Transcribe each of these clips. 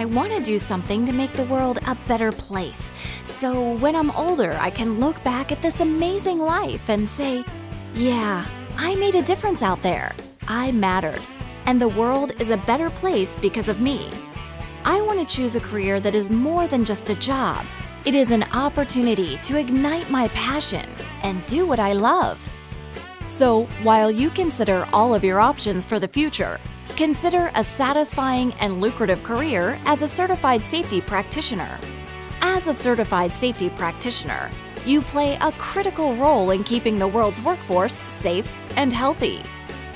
I want to do something to make the world a better place. So when I'm older, I can look back at this amazing life and say, yeah, I made a difference out there. I mattered. And the world is a better place because of me. I want to choose a career that is more than just a job. It is an opportunity to ignite my passion and do what I love. So, while you consider all of your options for the future, consider a satisfying and lucrative career as a certified safety practitioner. As a certified safety practitioner, you play a critical role in keeping the world's workforce safe and healthy.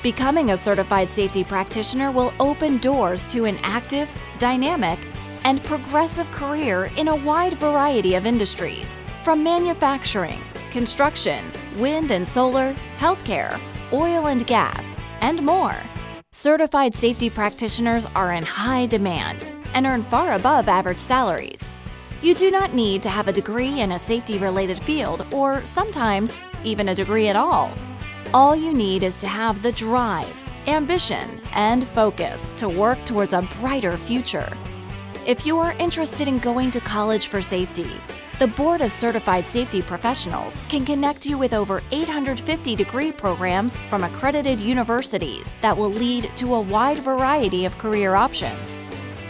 Becoming a certified safety practitioner will open doors to an active, dynamic, and progressive career in a wide variety of industries, from manufacturing, construction, wind and solar, healthcare, oil and gas, and more. Certified safety practitioners are in high demand and earn far above average salaries. You do not need to have a degree in a safety related field or sometimes even a degree at all. All you need is to have the drive, ambition, and focus to work towards a brighter future. If you are interested in going to college for safety, the Board of Certified Safety Professionals can connect you with over 850 degree programs from accredited universities that will lead to a wide variety of career options.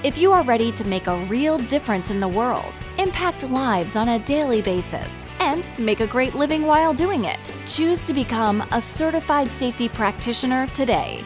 If you are ready to make a real difference in the world, impact lives on a daily basis, and make a great living while doing it, choose to become a certified safety practitioner today.